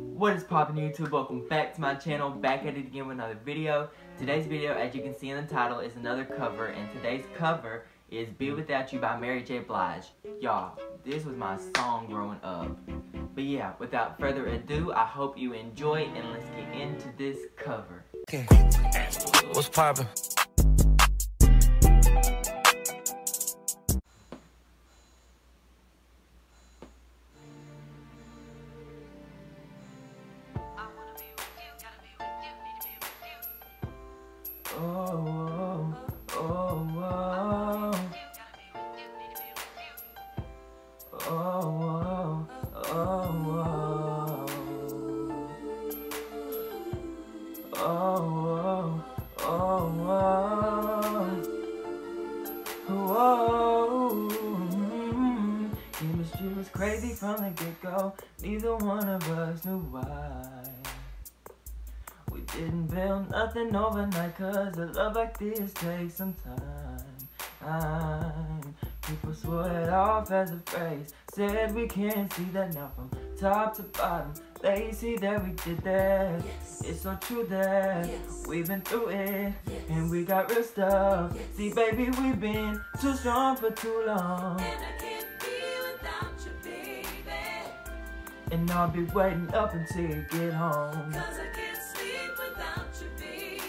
What is poppin' YouTube? Welcome back to my channel, back at it again with another video. Today's video, as you can see in the title, is another cover, and today's cover is Be Without You by Mary J. Blige. Y'all, this was my song growing up. But yeah, without further ado, I hope you enjoy and let's get into this cover. Okay. What's poppin'? Oh, oh, oh, oh, Chemistry was crazy from the get-go. Neither one of us knew why. We didn't build nothing overnight Cause a love like this takes some time People swore it off as a phrase Said we can't see that now from top to bottom They see that we did that Yes. It's so true that Yes. we've been through it Yes. And we got real stuff. See baby we've been too strong for too long And I can't be without you, baby. And I'll be waiting up until you get home Cause I can't sleep without you, baby.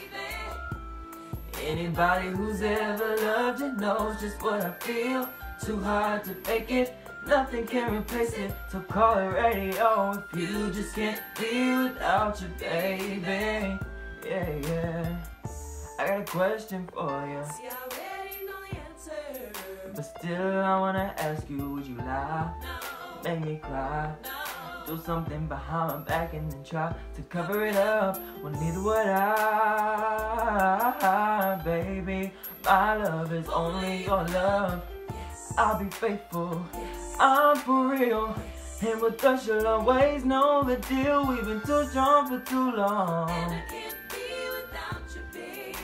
Anybody who's ever loved you knows just what I feel. Too hard to fake it, nothing can replace it. So call it radio if you just can't be without you, baby. Yeah, yeah. I got a question for you, See, I already know the answer. but still I wanna ask you: Would you lie, No, make me cry? no. Do something behind my back and then try to cover it up. Well, neither would I, baby. My love is only your love. Yes, I'll be faithful. yes, I'm for real. And with us, you'll always know the deal. We've been too strong for too And long. I can't be without you, baby.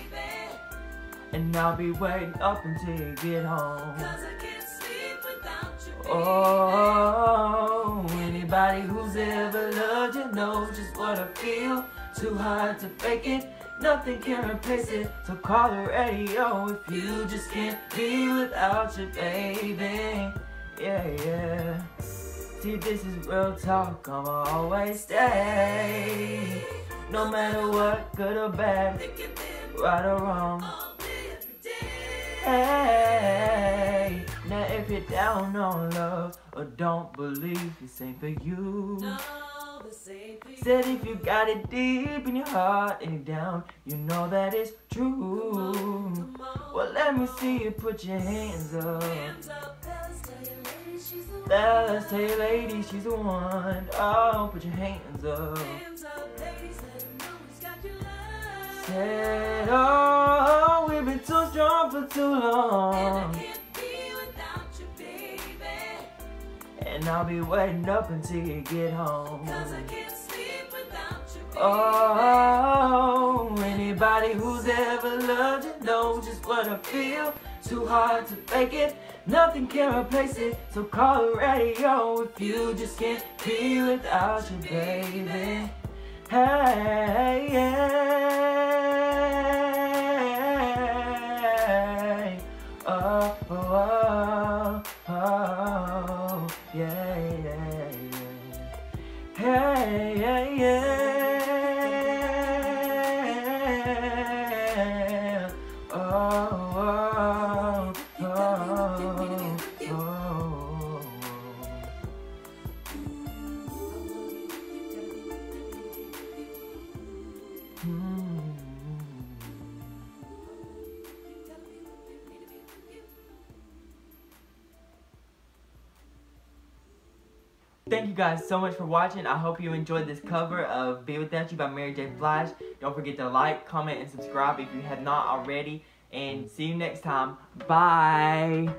And I'll be waiting up until you get home. Cause I can't sleep without you, baby. Oh, anybody who's ever loved you knows just what I feel. Too hard to fake it, nothing can replace it. So call the radio if you just can't be without you, baby. Yeah, yeah. See, this is real talk, I'ma always stay. No matter what, good or bad, right or wrong. Hey, now if you're down on love or don't believe this ain't for you. Said if you got it deep in your heart and down, you know that it's true. Well, let me see you put your hands up. Dallas, hey lady, she's the one. Oh, put your hands up. Hands up ladies, Said, oh, we've been too strong for too long. And, I can't be without you, baby. and I'll be waiting up until you get home. Cause I can't sleep without you. Oh, anybody who's ever loved you knows just what I feel. Too hard to fake it, nothing can replace it. So call the radio if you just can't be without you, baby. Hey, yeah. Oh, oh, oh, oh, yeah, yeah, yeah. Hey, yeah, yeah. Thank you guys so much for watching. I hope you enjoyed this cover of Be Without You by Mary J. Blige. Don't forget to like, comment, and subscribe if you have not already. And see you next time. Bye.